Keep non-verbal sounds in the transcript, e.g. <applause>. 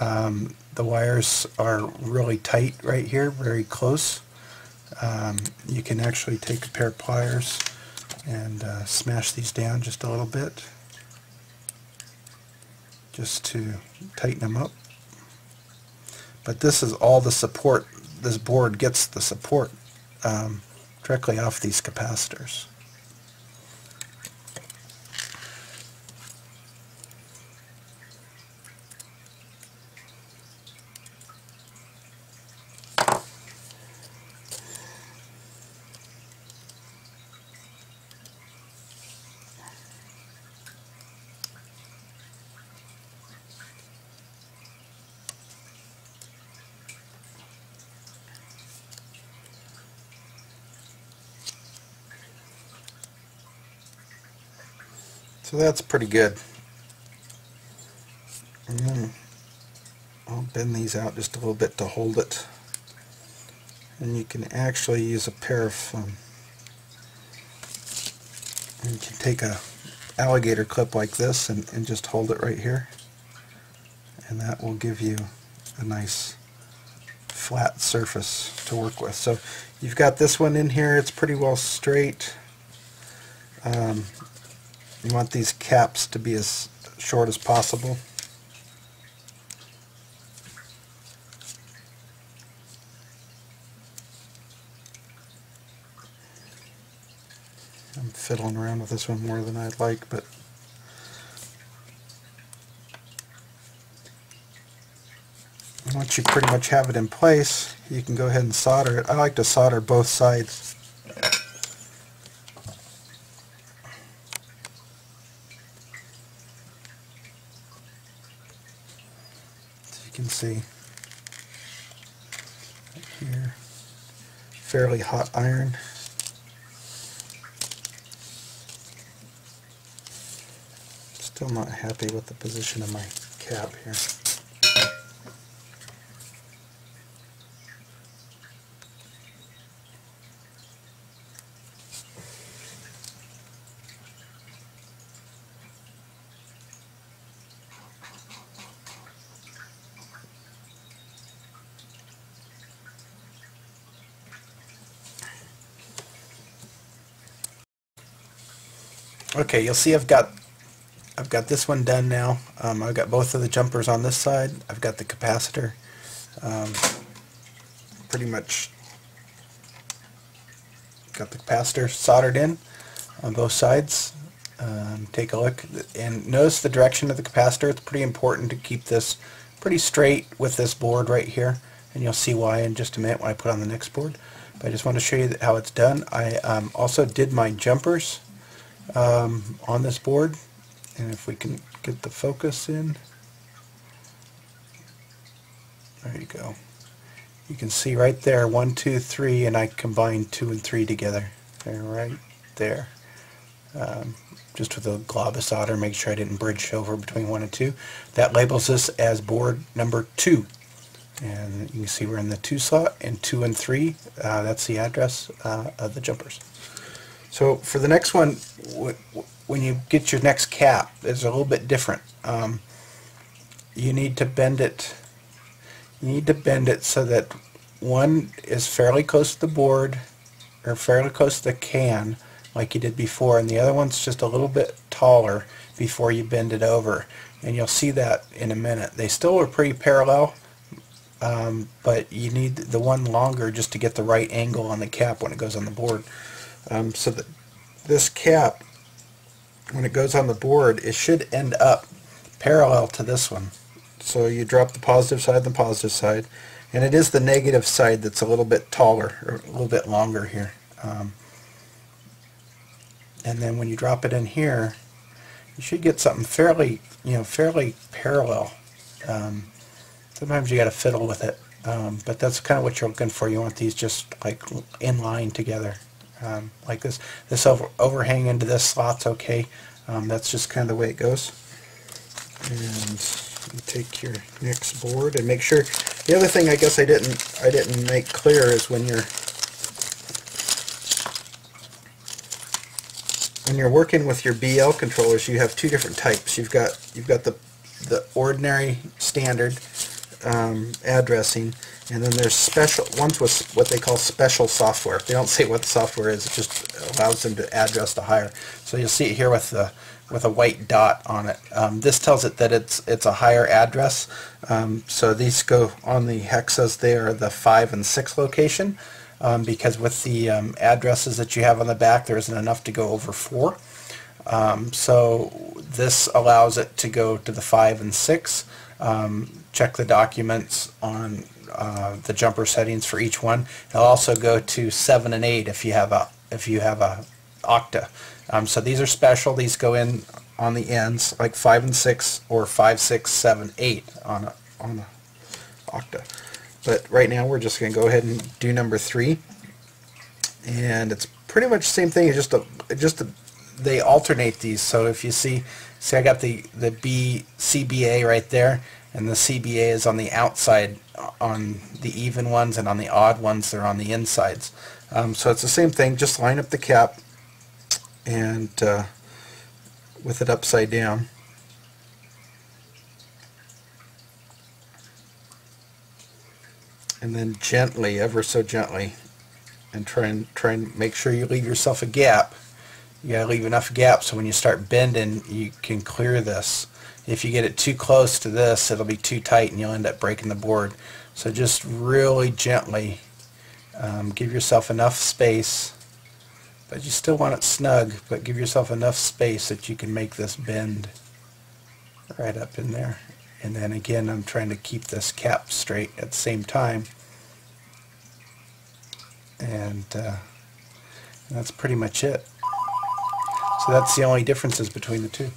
Um, the wires are really tight right here, very close. Um, you can actually take a pair of pliers and uh, smash these down just a little bit just to tighten them up. But this is all the support, this board gets the support um, directly off these capacitors. So that's pretty good. Then I'll bend these out just a little bit to hold it. And you can actually use a pair of, um, you can take a alligator clip like this and, and just hold it right here. And that will give you a nice flat surface to work with. So you've got this one in here, it's pretty well straight. Um, you want these caps to be as short as possible. I'm fiddling around with this one more than I'd like, but once you pretty much have it in place, you can go ahead and solder it. I like to solder both sides. Can see right here, fairly hot iron. Still not happy with the position of my cap here. Okay, you'll see I've got I've got this one done now. Um, I've got both of the jumpers on this side. I've got the capacitor um, pretty much got the capacitor soldered in on both sides. Um, take a look and notice the direction of the capacitor. It's pretty important to keep this pretty straight with this board right here and you'll see why in just a minute when I put on the next board. But I just want to show you how it's done. I um, also did my jumpers um, on this board. And if we can get the focus in. There you go. You can see right there one two three and I combined two and three together. There right there. Um, just with a glob of solder make sure I didn't bridge over between one and two. That labels this as board number two. And you can see we're in the two slot and two and three. Uh, that's the address uh, of the jumpers so for the next one, when you get your next cap, it's a little bit different. Um, you need to bend it. You need to bend it so that one is fairly close to the board, or fairly close to the can, like you did before, and the other one's just a little bit taller before you bend it over. And you'll see that in a minute. They still are pretty parallel, um, but you need the one longer just to get the right angle on the cap when it goes on the board. Um, so that this cap, when it goes on the board, it should end up parallel to this one. So you drop the positive side and the positive side, and it is the negative side that's a little bit taller, or a little bit longer here. Um, and then when you drop it in here, you should get something fairly, you know, fairly parallel. Um, sometimes you got to fiddle with it, um, but that's kind of what you're looking for. You want these just like in line together um, like this. This over, overhang into this slot's okay. Um, that's just kind of the way it goes. And you take your next board and make sure. The other thing I guess I didn't I didn't make clear is when you're when you're working with your BL controllers, you have two different types. You've got you've got the the ordinary standard um, addressing, and then there's special ones with what they call special software. They don't <laughs> say what the software is; it just allows them to address the higher. So you'll see it here with the with a white dot on it. Um, this tells it that it's it's a higher address. Um, so these go on the hexas. They are the five and six location um, because with the um, addresses that you have on the back, there isn't enough to go over four. Um, so this allows it to go to the five and six. Um, check the documents on uh, the jumper settings for each one. It'll also go to seven and eight if you have a if you have a octa. Um, so these are special. These go in on the ends like five and six or five, six, seven, eight on a on a octa. But right now we're just going to go ahead and do number three, and it's pretty much the same thing. It's just a just a, they alternate these. So if you see, see I got the the B CBA right there, and the CBA is on the outside on the even ones, and on the odd ones they're on the insides. Um, so it's the same thing. Just line up the cap and uh, with it upside down. And then gently, ever so gently, and try and try and make sure you leave yourself a gap. You gotta leave enough gap so when you start bending, you can clear this. If you get it too close to this, it'll be too tight and you'll end up breaking the board. So just really gently um, give yourself enough space but you still want it snug, but give yourself enough space that you can make this bend right up in there. And then again, I'm trying to keep this cap straight at the same time. And, uh, and that's pretty much it. So that's the only differences between the two.